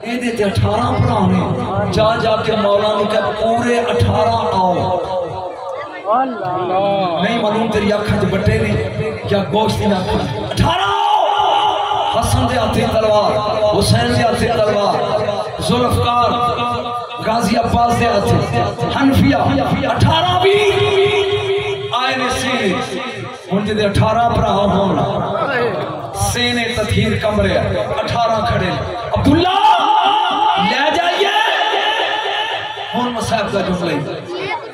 یہ دیتے اٹھارہ پرانے جا جا کے مولا نے کہا پورے اٹھارہ آؤ نہیں معلوم تیری آنکھیں جو بٹے نہیں کیا گوشت نہیں آنکھیں اٹھارہ آؤ حسن دے آتے تلوار حسین دے آتے تلوار ذوالفقار غازی عباس دے آتے حنفیہ اٹھارہ بھی آئے نے سینے ان جدے اٹھارہ پرا ہونا سینے تطہیر کمرے اٹھارہ کھڑے عبداللہ لے جائیے ہون مصاحب کا جملہ ہی۔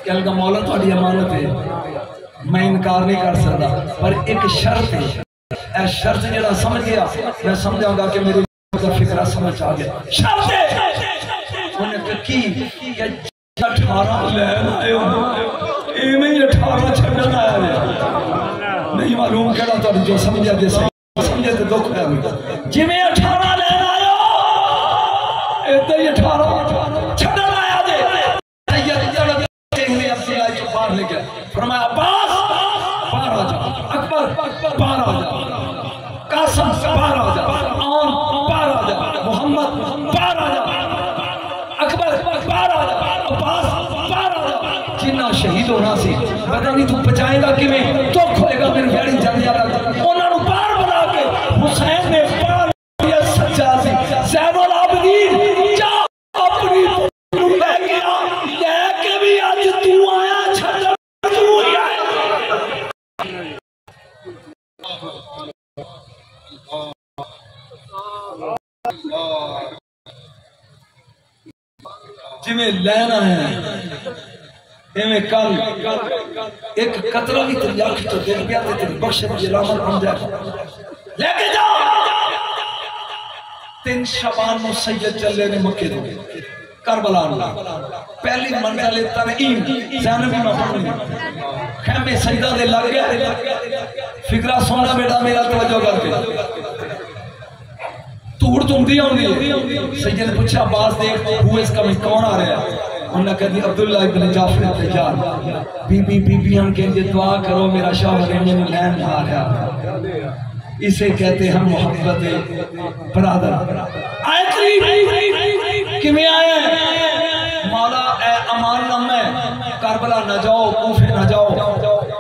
کہ اللہ مولا تھوڑی امانت ہے۔ میں انکار نہیں کر سکتا، پر ایک شرط ہے۔ اے شرط جڑا سمجھ گیا، میں سمجھاؤں گا کہ میری کا فکرہ سمجھ آ گیا۔ شرط ہے۔ انہیں کہا، کی؟ کہ جی اٹھارہ لین آئے ہو۔ ایمیں ہی اٹھارہ چھڑن آیا ہے نہیں معلوم کہنا تو جو سمجھا دے سمجھا سمجھے تو دکھ ہے۔ جی میں اٹھارہ لین آیا ایتے ہی اٹھارہ چھڑن آیا دے سید جڑا کہنے عبداللہ جو باہر لے گیا فرمایا عباس باہر ہو جا، اکبر باہر ہو جا، قاسم باہر ہو جا آن باہر ہو جا، محمد باہر ہو جا، اکبر باہر ہو جا، عباس باہر ہو جا، جنہ شہید ہونا سی پتہ نہیں تو بچائے گا کہ میں تو کھولے گا میرے بیڑی جل جاتا انہوں جی میں لینا ہے۔ ایویں کل ایک قطرہ بھی تیری آنکھ تو دیکھ گیا تو تیری بخش بھی علامت بن جائے لے کے جاؤ! تین شبان نو سید چلے نے مکے دو۔ کربلا نو۔ پہلی منزل تنعیم زینب نہ پڑھنی خیمے سجدہ دے لگ گیا فکرہ سونا بیٹا میرا توجہ کر کے۔ توڑ تم دیا سید نے پوچھا باز دیکھ ہوئے اس کا میں کون آ رہا ہے انہوں نے کہا دی عبداللہ ابن جعفر تجار بی بی بی بی ہم کہیں دعا کرو میرا شاہ رہنے میں لین آ رہا ہے اسے کہتے ہیں محبت برادر آئے قریب کہ میں آئے مولا اے امان نم ہے کربلا نہ جاؤ کوفے نہ جاؤ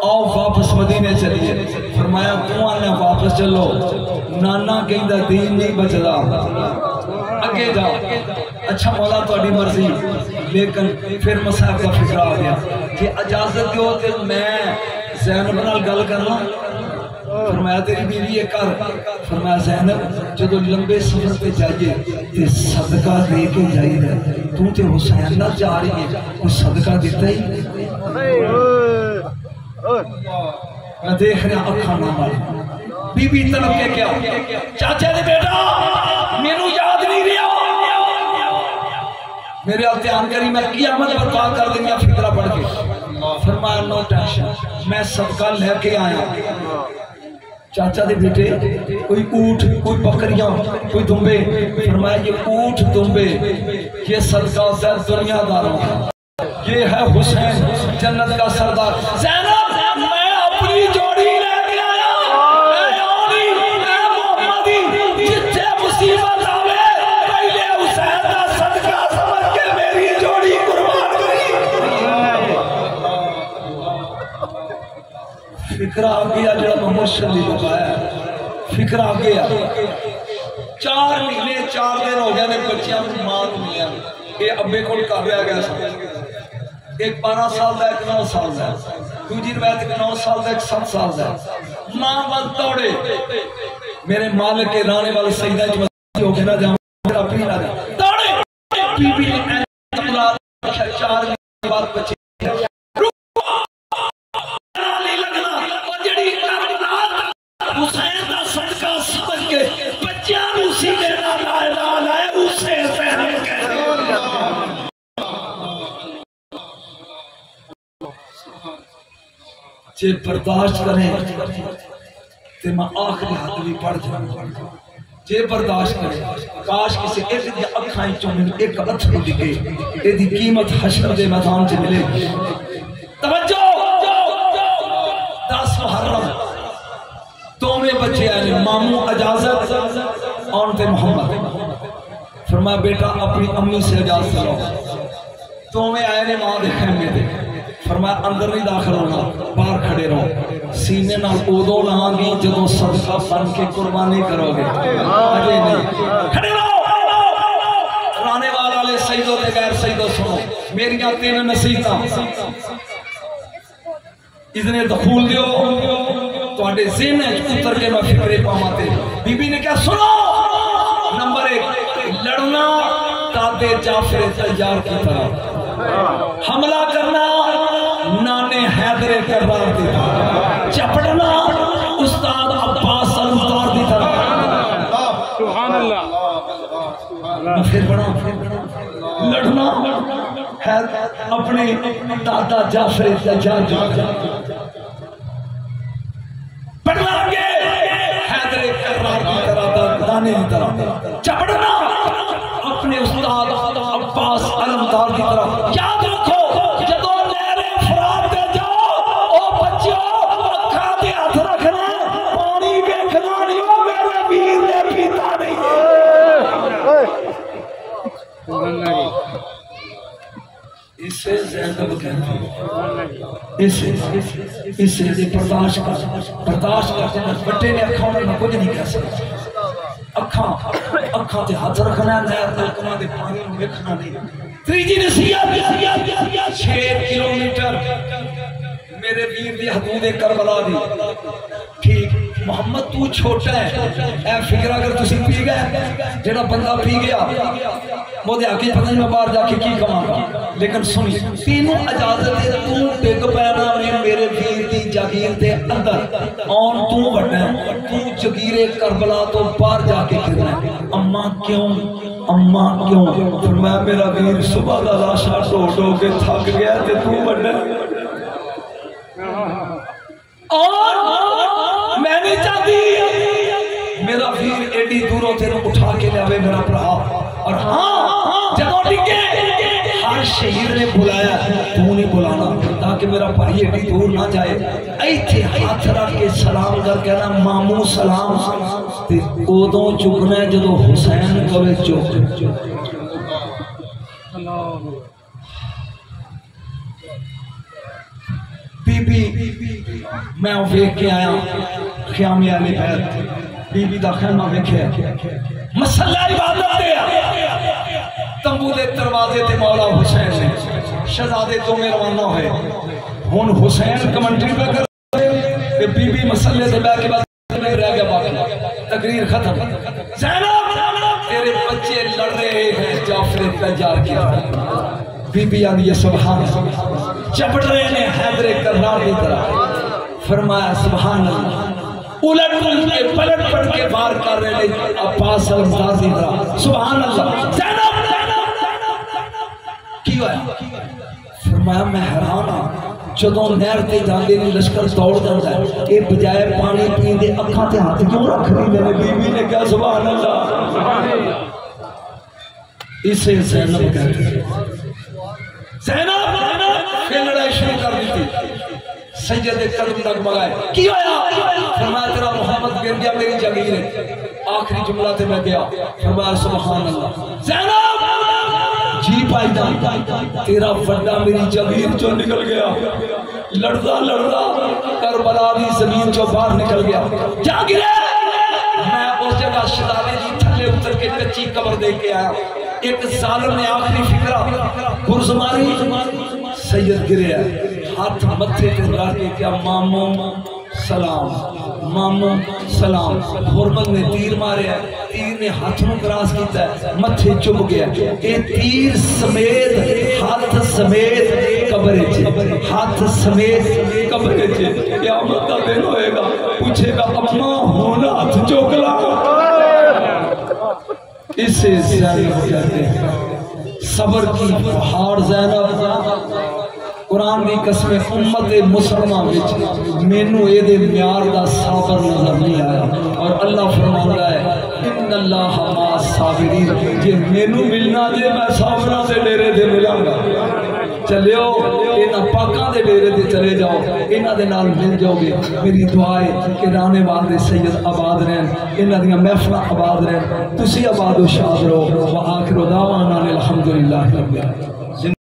آؤ واپس مدینے چلیے فرمایا تو آنے واپس چلو نانا کہیں دا دین نہیں بچدا اگے جاؤ اچھا مولا تہاڈی مرضی لیکن پھر مصاحب کا فکر آ گیا کہ اجازت دیو تے میں زینب نال گل کرنا فرمایا تیری بیوی یہ کر فرمایا زینب جدو لمبے سفر پہ جائیے تے صدقہ دے کے جائیے تو تے حسین نہ جا رہی ہے کوئی صدقہ دیتا ہی میں دیکھ رہا اکھا نہ مال بی بی طلب کے کیا؟ چاچے دے بیٹا مینو یاد نہیں رہا۔ میرے التحان کری، میں قیامت پر پاک کر دیں گا فکرہ پڑھ کے۔ فرمایا نو ٹینشن میں صدقہ لے کے آیا۔ چاچا دے بیٹے، کوئی اونٹ، کوئی بکریاں، کوئی دمبے۔ فرمایا، یہ اونٹ دمبے، یہ صدقہ در دنیا داروں یہ ہے حسین، جنت کا سردار۔ زینب، میں اپنی فکر آ گیا جڑا محمد شلی لگایا فکر آ گیا۔ چار مہینے، چار دن ہو گیا نے بچیاں کو ماں کو ملیا۔ یہ ابے کو کر رہا گیا سب ایک بارہ سال دا ایک نو سال دا دوجی روایت ایک نو سال دا ایک سات سال دا ماں وال توڑے میرے مالک کے رانے والے سیدہ جو ہو کے نہ جاؤں میرا پی نہ جاؤں توڑے بی بی نے چار مہینے بعد بچے جے برداشت کریں۔ تے میں آخری حد بھی پڑھ جاؤں۔ جے برداشت کریں کاش کسی ایک دی اکھائیں چومن ایک اتھر دکھے۔ اے دی قیمت حشر دے میدان چ ملے۔ توجہ! دس محرم۔ تو بچے آئے مامو اجازت اور تے محمد۔ فرمایا، بیٹا، اپنی امی سے اجازت لو۔ تو آئے نے ماں دے خیمے دے فرمایا اندر نہیں داخل ہونا، باہر کھڑے رہو۔ سینے نال اودو لہاں گی جدو صدقہ بن کے قربانی کرو گے۔ اجے نہیں۔ کھڑے رہو۔ رانے والا لے سیدو تے غیر سیدو سنو۔ میریاں تین نصیحتاں۔ اذن دخول دیو۔ تو آڈے ذہن ہے اتر کے میں فکرے پاماتے بی بی نے کیا سنو۔ نمبر ایک، لڑنا دادے جعفر تیار کی طرح۔ حملہ کرنا حیدر کرار دی چپڑنا استاد عباس دی طرح۔ سبحان اللہ۔ پھر بڑا لڑنا ہے اپنے دادا جعفر پڑھنا گے حیدر کرار کی طرح دا- دانے کی طرح۔ چپڑنا اپنے استاد عباس علمدار کی طرح۔ یاد اسے زینب کہتے ہیں۔ اسے اسے دے برداشت کر، برداشت کرتے ہیں بٹے نے اکھاں میں کچھ نہیں کہہ سکتا۔ اکھاں اکھاں تے ہاتھ رکھنا ہے نہر تلکنا دے پانی میں ویکھنا نہیں۔ تریجی نصیحت چھ کلومیٹر میرے ویر دی حدود کربلا دی۔ ٹھیک، محمد تو چھوٹا ہے۔ اے فکر اگر تسی پی گئے جڑا بندہ پی گیا مودے آگے پتہ نہیں میں باہر جا کے کی کماں گا۔ لیکن سنی، تینوں اجازت ہے تو ٹک پینا میں میرے ویر دی جاگیر دے اندر۔ آن تو بڑھنا ہے۔ تو جگیر کربلا تو باہر جا کے کرنا ہے۔ اما کیوں؟ اما کیوں؟ فرمایا میرا ویر صبح دا لاشا ٹو ٹو کے تھک گیا تے تو بڑھنا ہے۔ اور میں نہیں چاہتی۔ میرا ویر ایڈی دوروں تیرے اٹھا کے لے میرا پڑھا اور ہاں جدو ڈگے ہر شہید نے بلایا، تو نہیں بلانا تاکہ میرا بھائی ایڈی دور نہ جائے۔ ایتھے ہاتھ رکھ کے سلام کر کہنا مامو سلام۔ تے اودوں چکنا ہے جدو حسین کوے چک بی بی، میں ویک کے آیا، خیامی علی بیت۔ بی بی دا خیمہ ویکھیا۔ مسلح عبادت دے۔ تمبو دے دروازے تے مولا حسین نے۔ شہزادے تو میں روانہ ہوئے۔ ہن حسین کمنٹری پہ کر تے بی بی مسلح دے بیٹھ کے بعد میں رہ گیا باقی۔ تقریر ختم۔ زینب! تیرے بچے لڑ رہے ہیں، جعفر تجار کی بی بی آنی یہ سبحان چپڑ رہے ہیں، حیدر کرار کی طرح۔ فرمایا، سبحان اللہ۔ الٹ الٹ کے پلٹ پڑ کے بار کر رہے ہیں، عباس سلمدار دی طرح۔ سبحان اللہ۔ زینب! فرمایا میں حیران ہوں جدوں نہر تے جاندے نے لشکر دوڑ جاندا ہے، اے بجائے پانی پین دے اکھاں تے ہاتھ کیوں رکھ رہے نے بی بی نے کہا، سبحان اللہ۔ سبحان اللہ اسے زینب کہتے ہیں زینب! پھر لڑائی شروع کر دی تھی سید قدم تک مگائے کی ہویا؟ فرمایا تیرا محمد گر گیا، میری جگیر ہے۔ آخری جملہ تے میں گیا۔ فرمایا، سبحان اللہ۔ زینب! پائی جان تیرا فڈا میری جگیر جو نکل گیا۔ لڑدا لڑدا کربلا دی زمین جو باہر نکل گیا۔ جا گرے۔ میں اس جگہ شدالے جی تھلے اتر کے کچی قبر دے کے آیا۔ ایک ظالم نے آخری فکرہ گرزماری، سید گرے ہاتھ متھے تے رکھ کے کیا مامو سلام مامو سلام، حرمت نے تیر مارے ہے تیر نے ہاتھ نو کراس کیتا ہے، متھے چپ گیا۔ اے تیر سمیت، ہاتھ سمیت قبر چ ہاتھ سمیت قبر چ قیامت دا دن ہوئے گا، پوچھے گا، اما ہونا ہاتھ چوکلا اسے زینب کہتے ہیں۔ صبر کی پہاڑ زینب۔ قرآن دی قسم امت مسلمہ وچ مینوں اے دے میار دا صابر نظر نہیں آیا۔ اور اللہ فرماندا ہے، ان اللہ ما صابرین جے مینوں ملنا جے میں صابراں دے ڈیرے تے ملاں گا۔ چلیو، انہاں پاکاں دے ڈیرے دے چلے جاؤ۔ انہاں دے نال مل جاؤ گے میری دعا ہے کہ رانے والے سید آباد رہن۔ انہاں دیاں محفلہ آباد رہن۔ تسی آباد و شاد رہو۔ وآخر دعوانا الحمدللہ رب العالمین۔